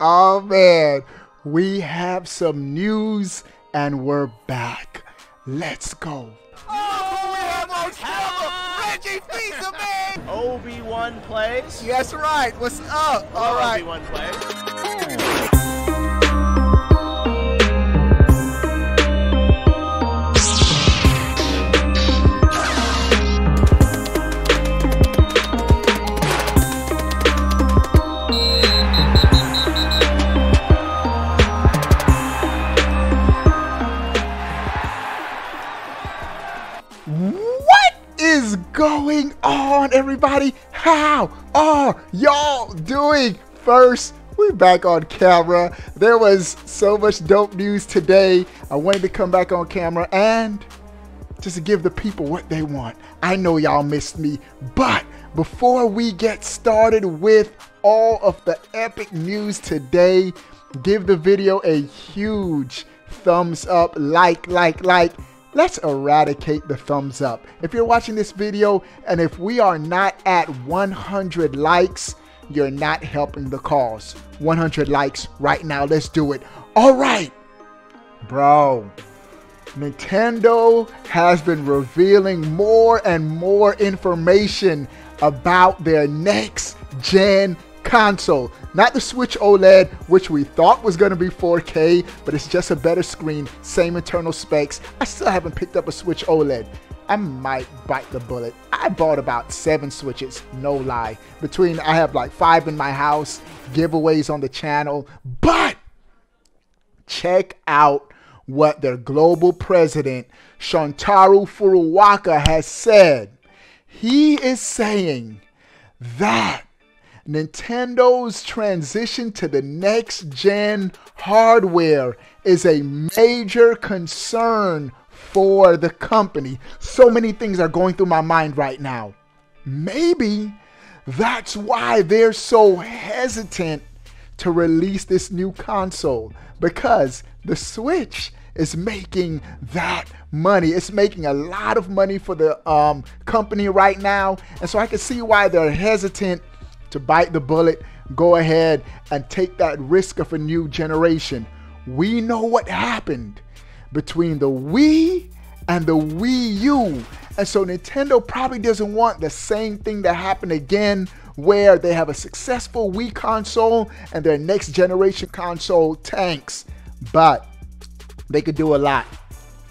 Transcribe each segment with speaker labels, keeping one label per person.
Speaker 1: Oh man, we have some news and we're back. Let's go.
Speaker 2: Oh, we have on camera Reggie Fils-Aimé.
Speaker 3: OBE1plays.
Speaker 2: Yes, right. What's up? All right.
Speaker 1: OBE1plays. Are y'all doing? First, we're back on camera. There was so much dope news today. I wanted to come back on camera and just give the people what they want. I know y'all missed me, but before we get started with all of the epic news today, give the video a huge thumbs up, like, like, like. Let's eradicate the thumbs up. If you're watching this video and if we are not at 100 likes, you're not helping the cause. 100 likes right now. Let's do it. All right. Bro, Nintendo has been revealing more and more information about their next gen console. Not the Switch OLED, which we thought was going to be 4K, but it's just a better screen, same internal specs. I still haven't picked up a Switch OLED. I might bite the bullet. I bought about seven Switches, no lie. Between, I have like five in my house, giveaways on the channel, but check out what their global president, Shuntaro Furukawa, has said. He is saying that Nintendo's transition to the next gen hardware is a major concern for the company. So many things are going through my mind right now. Maybe that's why they're so hesitant to release this new console because the Switch is making that money. It's making a lot of money for the um, company right now. And so I can see why they're hesitant to bite the bullet, go ahead and take that risk of a new generation. We know what happened between the Wii and the Wii U. And so Nintendo probably doesn't want the same thing to happen again where they have a successful Wii console and their next generation console tanks. But they could do a lot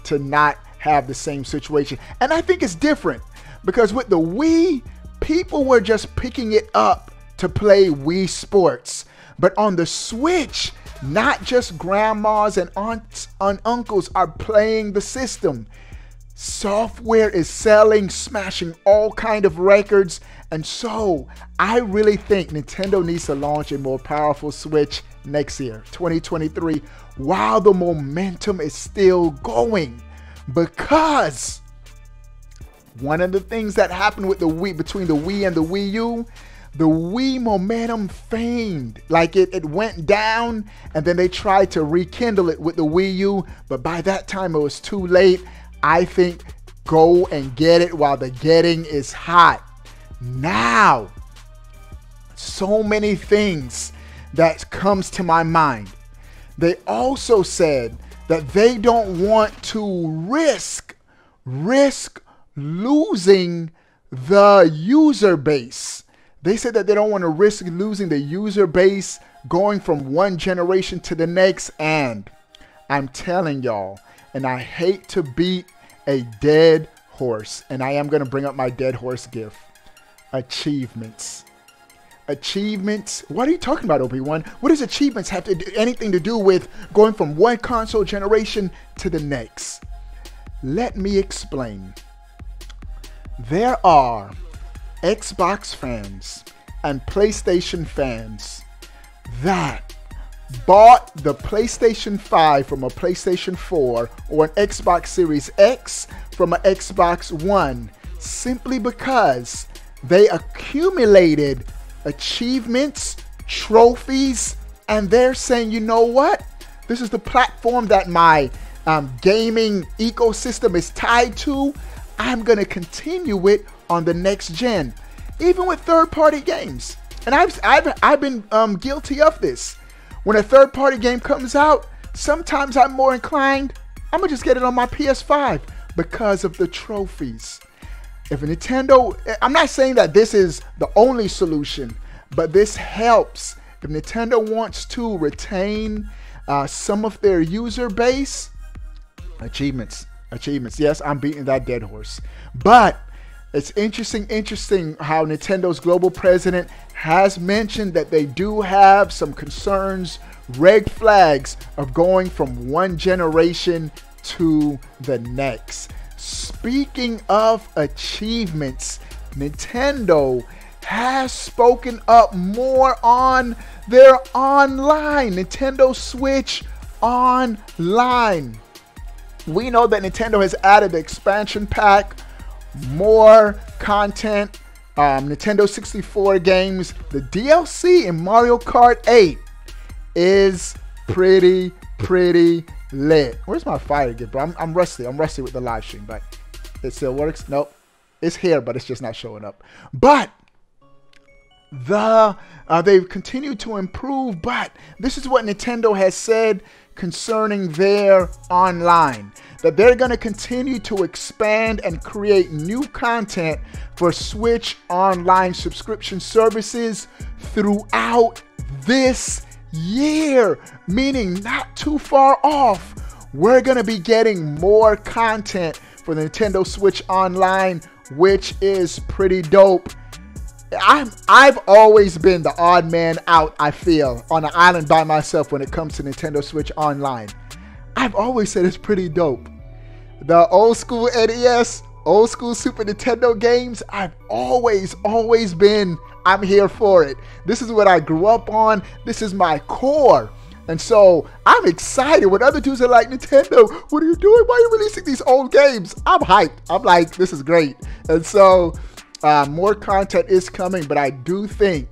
Speaker 1: to not have the same situation. And I think it's different because with the Wii, people were just picking it up to play Wii Sports. But on the Switch, not just grandmas and aunts and uncles are playing the system. Software is selling, smashing all kind of records, and so I really think Nintendo needs to launch a more powerful Switch next year, 2023, while the momentum is still going. Because one of the things that happened with the Wii between the Wii and the Wii U the Wii momentum feigned. Like it, it went down and then they tried to rekindle it with the Wii U, but by that time it was too late. I think go and get it while the getting is hot. Now, so many things that comes to my mind. They also said that they don't want to risk risk losing the user base they said that they don't want to risk losing the user base going from one generation to the next. And I'm telling y'all, and I hate to beat a dead horse, and I am going to bring up my dead horse gift achievements. Achievements. What are you talking about, OBE1? What does achievements have to do, anything to do with going from one console generation to the next? Let me explain. There are Xbox fans and PlayStation fans that bought the PlayStation 5 from a PlayStation 4 or an Xbox Series X from an Xbox One simply because they accumulated achievements, trophies, and they're saying, you know what? This is the platform that my um, gaming ecosystem is tied to. I'm going to continue it on the next gen, even with third party games. And I've, I've, I've been um, guilty of this. when a third party game comes out, sometimes I'm more inclined, I'm gonna just get it on my PS5 because of the trophies. If Nintendo, I'm not saying that this is the only solution, but this helps. If Nintendo wants to retain uh, some of their user base, achievements, achievements. Yes, I'm beating that dead horse. But it's interesting, interesting how Nintendo's global president has mentioned that they do have some concerns, red flags of going from one generation to the next. Speaking of achievements, Nintendo has spoken up more on their online Nintendo Switch online. We know that Nintendo has added the expansion pack more content, um, Nintendo 64 games. The DLC in Mario Kart 8 is pretty, pretty lit. Where's my fire gift, bro? I'm, I'm rusty. I'm rusty with the live stream, but it still works. Nope. It's here, but it's just not showing up. But the uh, they've continued to improve, but this is what Nintendo has said concerning their online that they're going to continue to expand and create new content for Switch online subscription services throughout this year, meaning not too far off. We're going to be getting more content for the Nintendo Switch Online, which is pretty dope. I'm I've always been the odd man out, I feel, on an island by myself when it comes to Nintendo Switch Online. I've always said it's pretty dope the old school NES, old school Super Nintendo games, I've always, always been, I'm here for it. This is what I grew up on. This is my core. And so I'm excited when other dudes are like, Nintendo, what are you doing? Why are you releasing these old games? I'm hyped. I'm like, this is great. And so uh, more content is coming, but I do think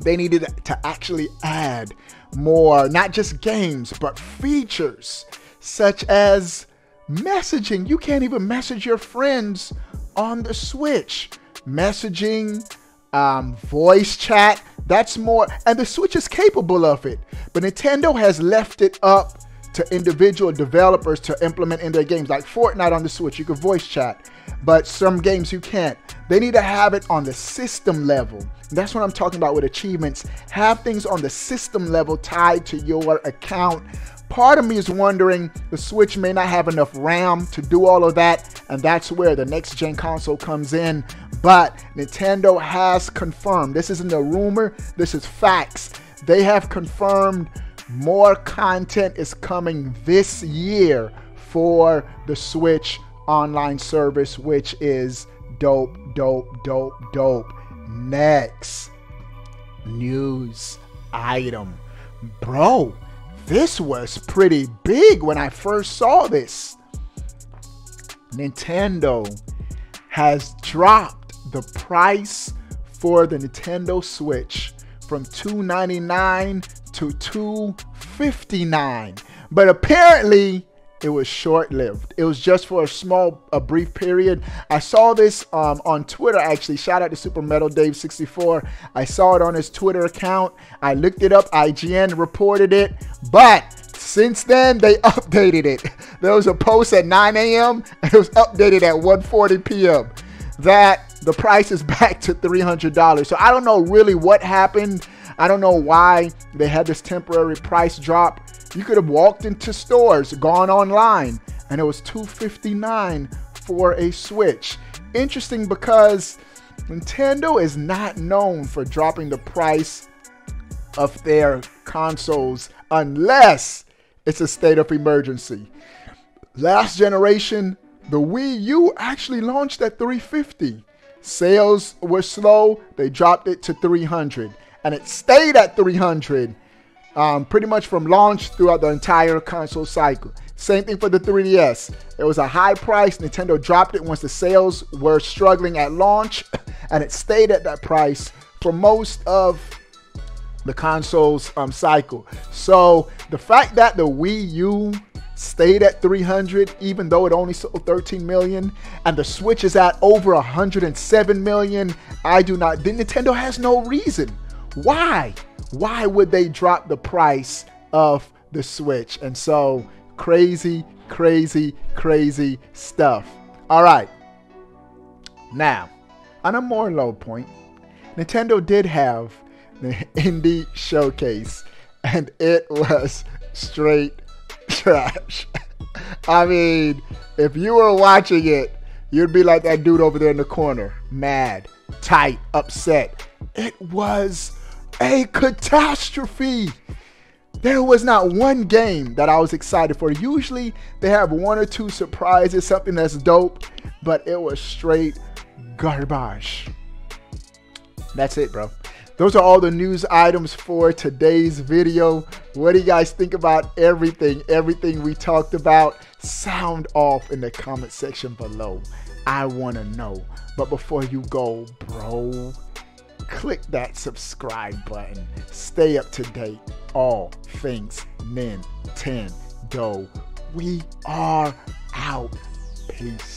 Speaker 1: they needed to actually add more, not just games, but features such as Messaging, you can't even message your friends on the Switch. Messaging, um, voice chat, that's more, and the Switch is capable of it. But Nintendo has left it up to individual developers to implement in their games. Like Fortnite on the Switch, you can voice chat, but some games you can't. They need to have it on the system level. That's what I'm talking about with achievements. Have things on the system level tied to your account Part of me is wondering the Switch may not have enough RAM to do all of that, and that's where the next gen console comes in. But Nintendo has confirmed this isn't a rumor, this is facts. They have confirmed more content is coming this year for the Switch online service, which is dope, dope, dope, dope. Next news item. Bro, this was pretty big when I first saw this. Nintendo has dropped the price for the Nintendo Switch from 299 to 259. But apparently, it was short-lived. It was just for a small, a brief period. I saw this um, on Twitter actually. Shout out to Super Metal Dave 64. I saw it on his Twitter account. I looked it up. IGN reported it, but since then they updated it. There was a post at 9 a.m. and it was updated at 1:40 p.m. That the price is back to $300. So I don't know really what happened. I don't know why they had this temporary price drop you could have walked into stores, gone online, and it was 259 for a Switch. Interesting because Nintendo is not known for dropping the price of their consoles unless it's a state of emergency. Last generation, the Wii U actually launched at 350. Sales were slow, they dropped it to 300 and it stayed at 300 um, pretty much from launch throughout the entire console cycle. Same thing for the 3DS. It was a high price. Nintendo dropped it once the sales were struggling at launch, and it stayed at that price for most of the console's um, cycle. So the fact that the Wii U stayed at 300 even though it only sold 13 million and the switch is at over 107 million i do not nintendo has no reason Why? Why would they drop the price of the Switch? And so, crazy, crazy, crazy stuff. All right. Now, on a more low point, Nintendo did have the Indie Showcase, and it was straight trash. I mean, if you were watching it, you'd be like that dude over there in the corner, mad, tight, upset. It was a catastrophe. There was not one game that I was excited for. Usually they have one or two surprises, something that's dope, but it was straight garbage. That's it, bro. Those are all the news items for today's video. What do you guys think about everything, everything we talked about? Sound off in the comment section below. I want to know. But before you go, bro, click that subscribe button. Stay up to date. All things Nintendo. We are out. Peace.